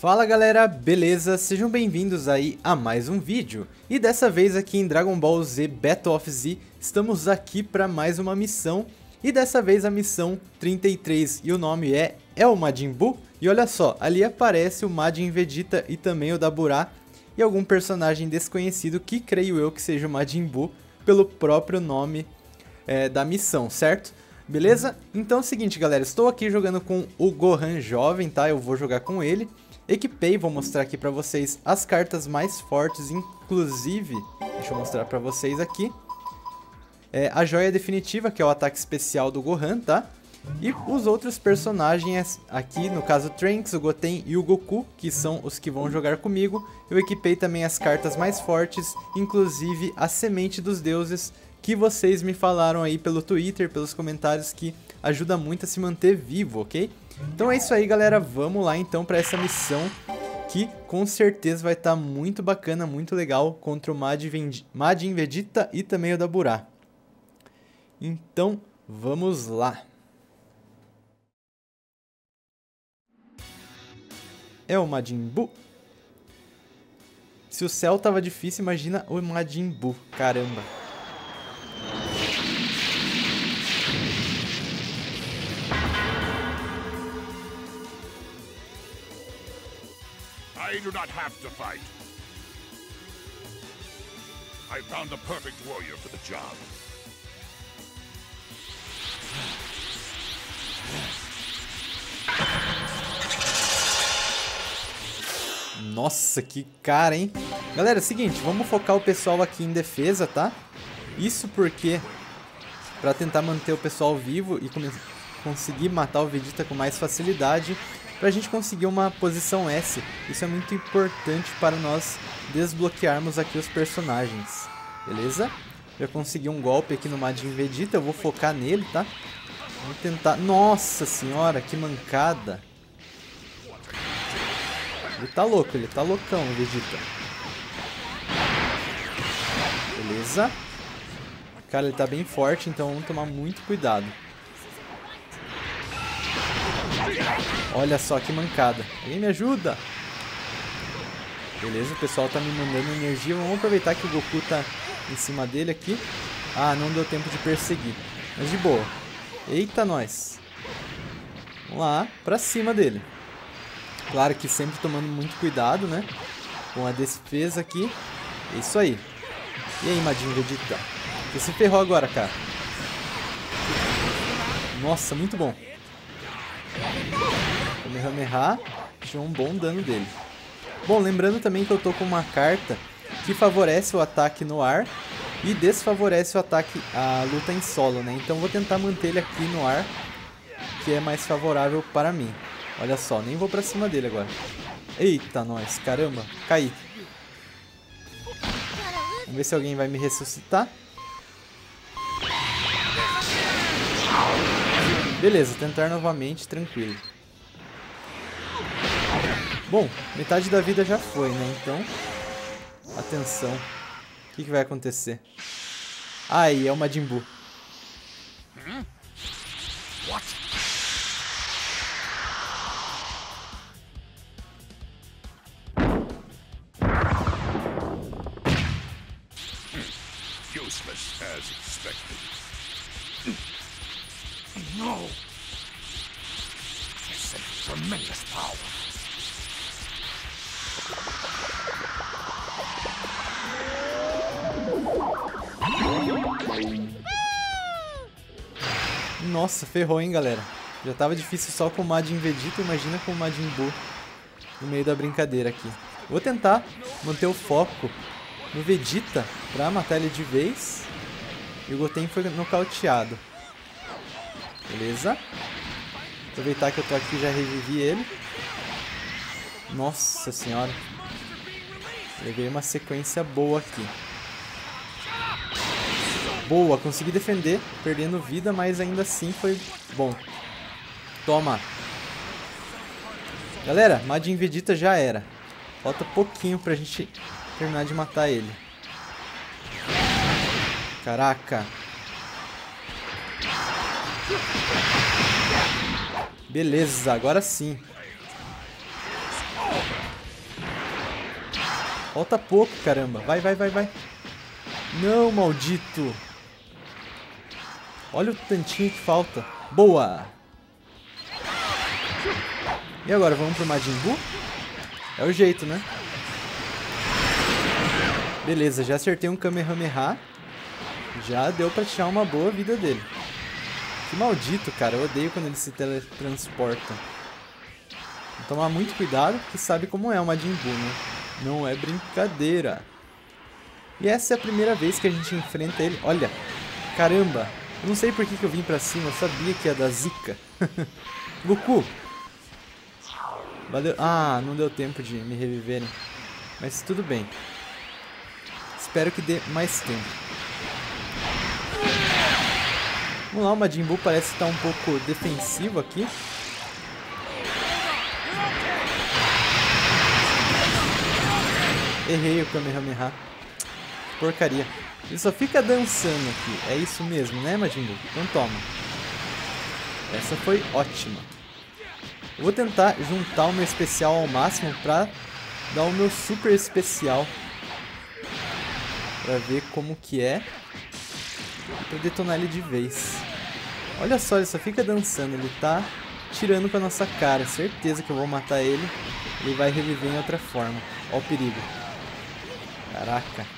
Fala galera, beleza? Sejam bem-vindos aí a mais um vídeo. E dessa vez aqui em Dragon Ball Z Battle of Z, estamos aqui para mais uma missão. E dessa vez a missão 33 e o nome é El Majin Buu. E olha só, ali aparece o Majin Vegeta e também o Daburá e algum personagem desconhecido que creio eu que seja o Majin Buu pelo próprio nome é, da missão, certo? Beleza? Então é o seguinte galera, estou aqui jogando com o Gohan jovem, tá? Eu vou jogar com ele. Equipei, vou mostrar aqui pra vocês as cartas mais fortes, inclusive, deixa eu mostrar pra vocês aqui. É, a joia definitiva, que é o ataque especial do Gohan, tá? E os outros personagens aqui, no caso Trunks, o Goten e o Goku, que são os que vão jogar comigo. Eu equipei também as cartas mais fortes, inclusive a Semente dos Deuses, que vocês me falaram aí pelo Twitter, pelos comentários, que ajuda muito a se manter vivo, ok? Então é isso aí, galera. Vamos lá então para essa missão que com certeza vai estar tá muito bacana, muito legal contra o Majin Vegeta e também o Daburá. Então, vamos lá. É o Majin Buu. Se o céu tava difícil, imagina o Majin Buu. Caramba. I do not have to fight. I found the perfect warrior for the job. Nossa, que cara, hein? Galera, é o seguinte, vamos focar o pessoal aqui em defesa, tá? Isso porque, pra tentar manter o pessoal vivo e conseguir matar o Vegeta com mais facilidade, para a gente conseguir uma posição S. Isso é muito importante para nós desbloquearmos aqui os personagens, beleza? Já consegui um golpe aqui no Majin Vegeta, eu vou focar nele, tá? Vamos tentar... Nossa senhora, que mancada! Ele tá louco, ele tá loucão, Vegeta. Beleza. Cara, ele tá bem forte, então vamos tomar muito cuidado. Olha só que mancada. Alguém me ajuda? Beleza, o pessoal tá me mandando energia. Vamos aproveitar que o Goku tá em cima dele aqui. Ah, não deu tempo de perseguir. Mas de boa. Eita, nós. Vamos lá, pra cima dele. Claro que sempre tomando muito cuidado, né? Com a defesa aqui. É isso aí. E aí, Madinho Vegeta? Você se ferrou agora, cara. Nossa, muito bom. Kamehameha tinha um bom dano dele. Bom, lembrando também que eu tô com uma carta que favorece o ataque no ar e desfavorece o ataque, a luta em solo, né? Então vou tentar manter ele aqui no ar, que é mais favorável para mim. Olha só, nem vou pra cima dele agora. Eita, nós, caramba, caí. Vamos ver se alguém vai me ressuscitar. Beleza, tentar novamente, tranquilo. Bom, metade da vida já foi, né? Então, atenção. O que, que vai acontecer? Aí, é o Majin Buu. Useless Nossa, ferrou, hein, galera. Já tava difícil só com o Majin Vegeta, imagina com o Majin Buu no meio da brincadeira aqui. Vou tentar manter o foco no Vegeta pra matar ele de vez. E o Goten foi nocauteado. Beleza. Aproveitar que eu tô aqui já revivi ele. Nossa senhora. Levei uma sequência boa aqui. Boa, consegui defender, perdendo vida, mas ainda assim foi bom. Toma. Galera, Madin Vegeta já era. Falta pouquinho pra gente terminar de matar ele. Caraca. Beleza, agora sim. Falta pouco, caramba. Vai, vai, vai, vai. Não, maldito. Olha o tantinho que falta. Boa! E agora, vamos pro Majin Buu? É o jeito, né? Beleza, já acertei um Kamehameha. Já deu pra tirar uma boa vida dele. Que maldito, cara. Eu odeio quando ele se teletransporta. Tomar muito cuidado, porque sabe como é o Majin Buu, né? Não é brincadeira. E essa é a primeira vez que a gente enfrenta ele. Olha, caramba. Eu não sei por que, que eu vim pra cima. Eu sabia que ia dar zica. Goku. Valeu. Ah, não deu tempo de me reviverem. Mas tudo bem. Espero que dê mais tempo. Vamos lá, o Majin Buu parece estar um pouco defensivo aqui. Errei o Kamehameha. Porcaria. Ele só fica dançando aqui. É isso mesmo, né, Majin Buu? Então toma. Essa foi ótima. Eu vou tentar juntar o meu especial ao máximo pra dar o meu super especial. Pra ver como que é. Pra detonar ele de vez. Olha só, ele só fica dançando. Ele tá tirando com a nossa cara. Certeza que eu vou matar ele. Ele vai reviver em outra forma. Ó o perigo. Caraca.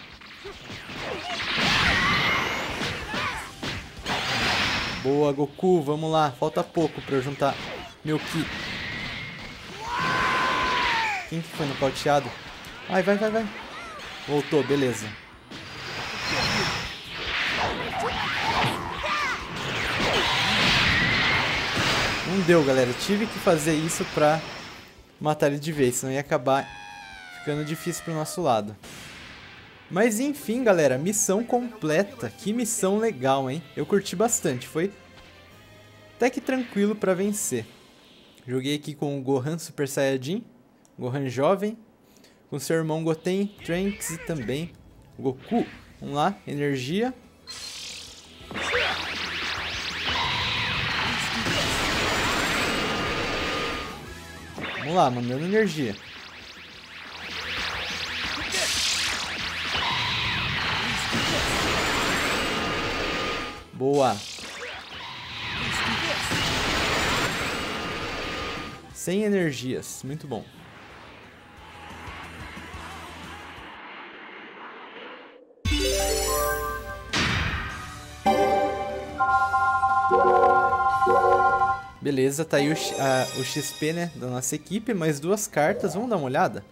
Boa, Goku. Vamos lá. Falta pouco pra eu juntar meu Ki. Quem que foi nocauteado? Vai, vai, vai, vai. Voltou, beleza. Não deu, galera. tive que fazer isso pra matar ele de vez, senão ia acabar ficando difícil pro nosso lado. Mas enfim, galera, missão completa. Que missão legal, hein? Eu curti bastante, foi até que tranquilo pra vencer. Joguei aqui com o Gohan Super Saiyajin, Gohan jovem, com seu irmão Goten, Trunks e também Goku. Vamos lá, energia. Vamos lá, mandando energia. Boa. Sem energias. Muito bom. Beleza, tá aí o, a, o XP, né, da nossa equipe, mais duas cartas, vamos dar uma olhada?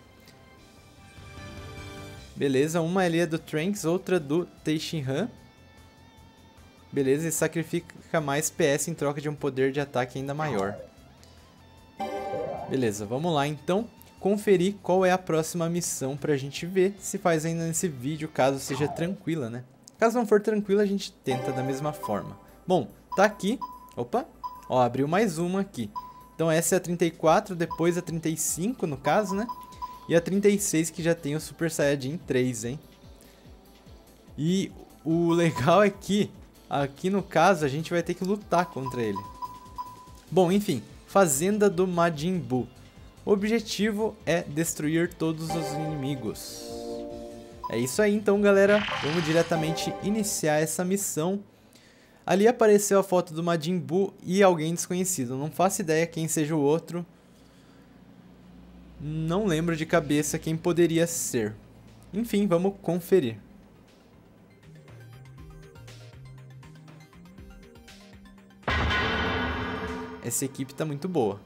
Beleza, uma ali é do Trunks, outra do Teixeira. Beleza, e sacrifica mais PS em troca de um poder de ataque ainda maior. Beleza, vamos lá então conferir qual é a próxima missão pra gente ver se faz ainda nesse vídeo, caso seja tranquila, né? Caso não for tranquila, a gente tenta da mesma forma. Bom, tá aqui. Opa, ó, abriu mais uma aqui. Então essa é a 34, depois a 35 no caso, né? E a 36 que já tem o Super Saiyajin 3, hein? E o legal é que Aqui no caso a gente vai ter que lutar contra ele. Bom, enfim, Fazenda do Majin Buu. O objetivo é destruir todos os inimigos. É isso aí então galera, vamos diretamente iniciar essa missão. Ali apareceu a foto do Majin Buu e alguém desconhecido, não faço ideia quem seja o outro. Não lembro de cabeça quem poderia ser. Enfim, vamos conferir. Essa equipe tá muito boa.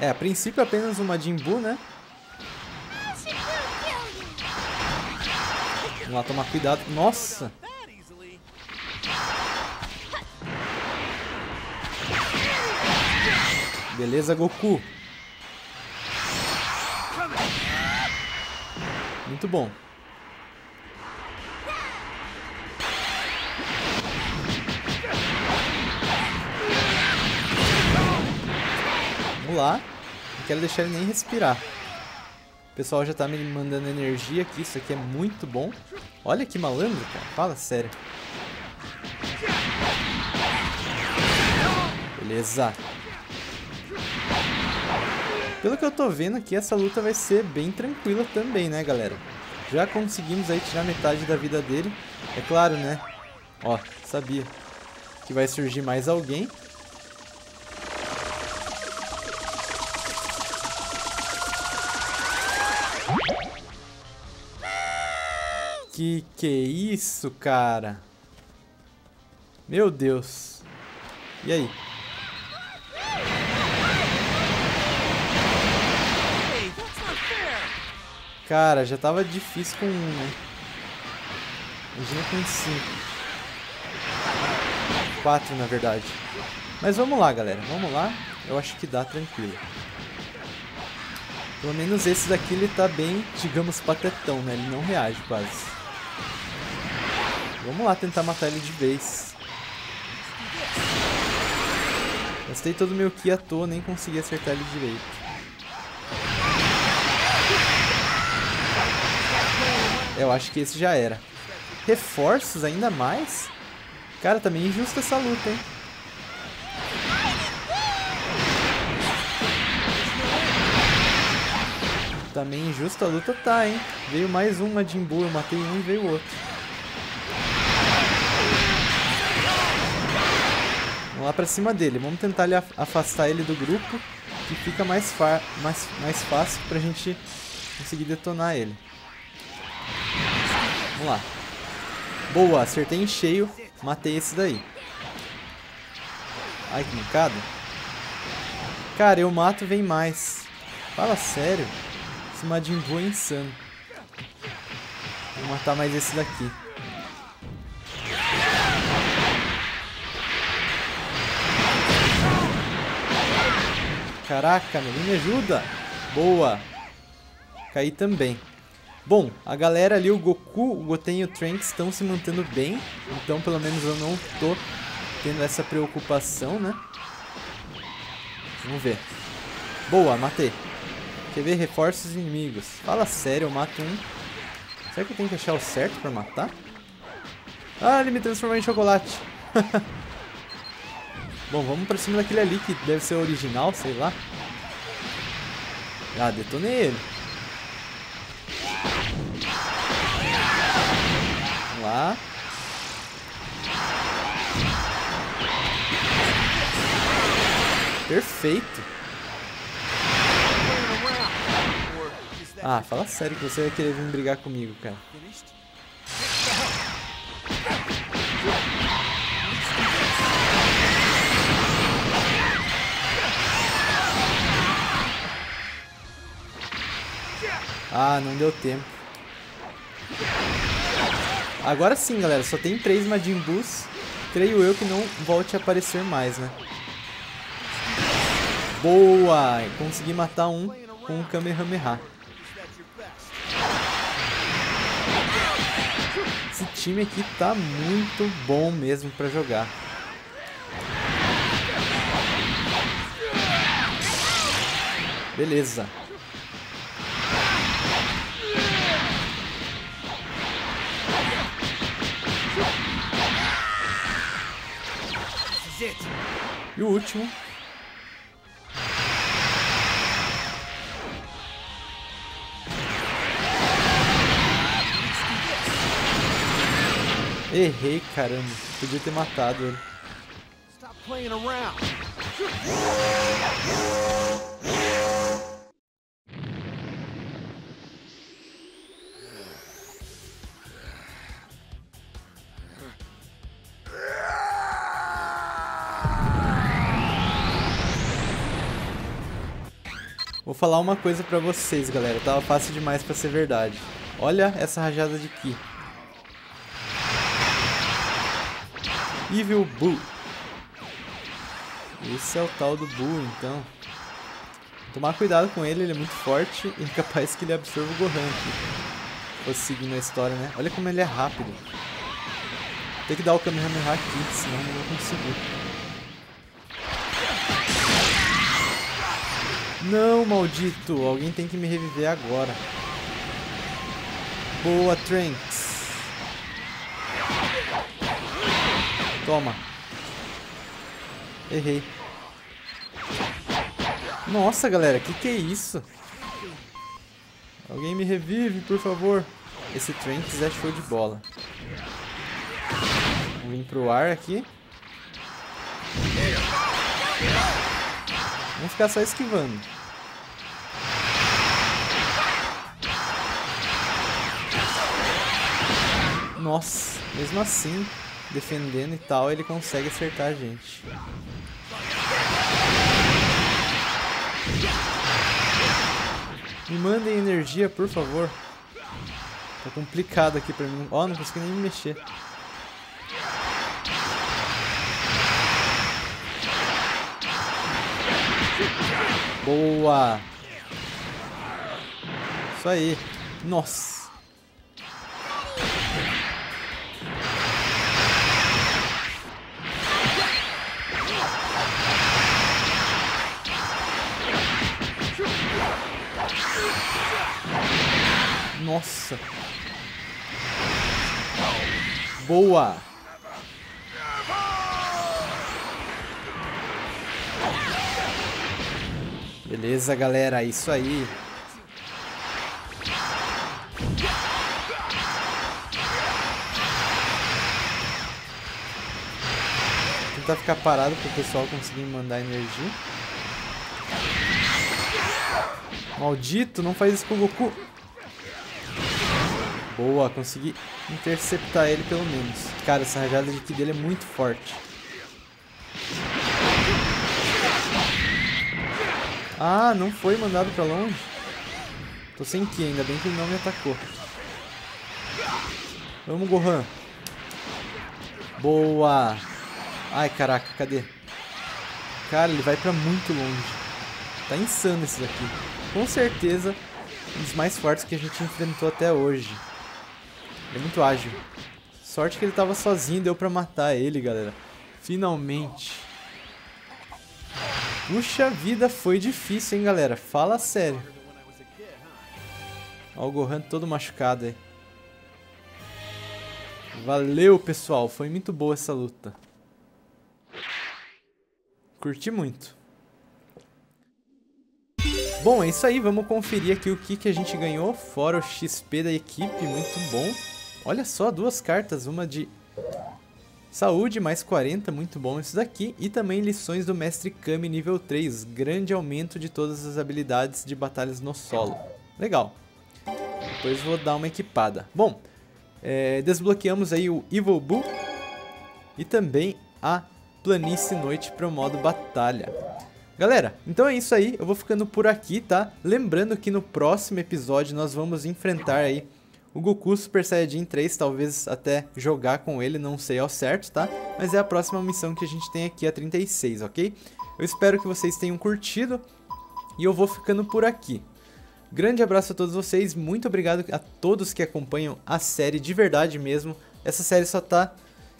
É, a princípio apenas uma Jimbu, né? Vamos lá tomar cuidado. Nossa! Beleza, Goku. Muito bom. Vamos lá. Não quero deixar ele nem respirar. O pessoal já tá me mandando energia aqui. Isso aqui é muito bom. Olha que malandro, cara. Fala sério. Beleza. Pelo que eu tô vendo aqui, essa luta vai ser bem tranquila também, né, galera? Já conseguimos aí tirar metade da vida dele. É claro, né? Ó, sabia que vai surgir mais alguém. Que que é isso, cara? Meu Deus. E aí? Cara, já tava difícil com um, né? Imagina com cinco. Quatro, na verdade. Mas vamos lá, galera. Vamos lá. Eu acho que dá tranquilo. Pelo menos esse daqui ele tá bem, digamos, patetão, né? Ele não reage quase. Vamos lá tentar matar ele de vez. Gastei todo o meu Ki à toa, nem consegui acertar ele direito. Eu acho que esse já era. Reforços ainda mais? Cara, tá meio injusta essa luta, hein? Tá meio injusta a luta, tá, hein? Veio mais um Majin Buu, eu matei um e veio outro. Vamos lá pra cima dele. Vamos tentar ele afastar ele do grupo, que fica mais, mais, mais fácil pra gente conseguir detonar ele. Vamos lá. Boa, acertei em cheio, matei esse daí. Ai, que mancada. Cara, eu mato vem mais. Fala sério. Esse Majin Buu é insano. Vou matar mais esse daqui. Caraca, meu, me ajuda. Boa. Caí também. Bom, a galera ali, o Goku, o Goten e o Trunks estão se mantendo bem. Então, pelo menos eu não tô tendo essa preocupação, né? Vamos ver. Boa, matei. Quer ver reforços inimigos? Fala sério, eu mato um. Será que eu tenho que achar o certo pra matar? Ah, ele me transformou em chocolate. Bom, vamos pra cima daquele ali que deve ser original, sei lá. Ah, detonei ele. Perfeito. Ah, fala sério que você vai querer vir brigar comigo, cara. Ah, não deu tempo. Agora sim, galera. Só tem três Majin Boos. Creio eu que não volte a aparecer mais, né? Boa! Consegui matar um com um Kamehameha. Esse time aqui tá muito bom mesmo pra jogar. Beleza. O último. Errei, caramba. Podia ter matado ele. Stop playing around. Vou falar uma coisa pra vocês, galera. Tava fácil demais pra ser verdade. Olha essa rajada de Ki. Evil Boo. Esse é o tal do Boo, então. Tomar cuidado com ele, ele é muito forte e é capaz que ele absorva o Gohan aqui. Fosse seguindo a história, né? Olha como ele é rápido. Tem que dar o Kamehameha aqui, senão não vou conseguir. Não, maldito! Alguém tem que me reviver agora. Boa, Trunks. Toma. Errei. Nossa, galera, que que é isso? Alguém me revive, por favor. Esse Trunks é show de bola. Vir pro ar aqui. Vamos ficar só esquivando. Nossa, mesmo assim, defendendo e tal, ele consegue acertar a gente. Me mandem energia, por favor. Tá complicado aqui pra mim. Ó, oh, não consegui nem me mexer. Boa! Isso aí. Nossa! Nossa. Boa. Beleza, galera. Isso aí. Tentar ficar parado para o pessoal conseguir mandar energia. Maldito, não faz isso com o Goku. Boa, consegui interceptar ele pelo menos. Cara, essa rajada de ki dele é muito forte. Ah, não foi mandado pra longe. Tô sem ki, ainda bem que ele não me atacou. Vamos, Gohan. Boa. Ai, caraca, cadê? Cara, ele vai pra muito longe. Tá insano esse daqui. Com certeza, um dos mais fortes que a gente enfrentou até hoje. Ele é muito ágil. Sorte que ele tava sozinho, deu pra matar ele, galera. Finalmente. Puxa vida, foi difícil, hein, galera. Fala sério. Ó o Gohan todo machucado aí. Valeu, pessoal. Foi muito boa essa luta. Curti muito. Bom, é isso aí. Vamos conferir aqui o que, que a gente ganhou. Fora o XP da equipe. Muito bom. Olha só, duas cartas, uma de saúde mais 40, muito bom isso daqui, e também lições do Mestre Kami nível 3, grande aumento de todas as habilidades de batalhas no solo. Legal. Depois vou dar uma equipada. Bom, é, desbloqueamos aí o Evil Bull e também a Planície Noite para o modo batalha. Galera, então é isso aí, eu vou ficando por aqui, tá? Lembrando que no próximo episódio nós vamos enfrentar aí o Goku Super Saiyajin 3, talvez até jogar com ele, não sei ao certo, tá? Mas é a próxima missão que a gente tem aqui, a 36, ok? Eu espero que vocês tenham curtido e eu vou ficando por aqui. Grande abraço a todos vocês, muito obrigado a todos que acompanham a série de verdade mesmo. Essa série só tá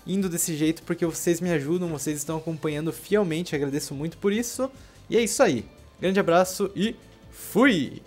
indo desse jeito porque vocês me ajudam, vocês estão acompanhando fielmente, agradeço muito por isso. E é isso aí. Grande abraço e fui!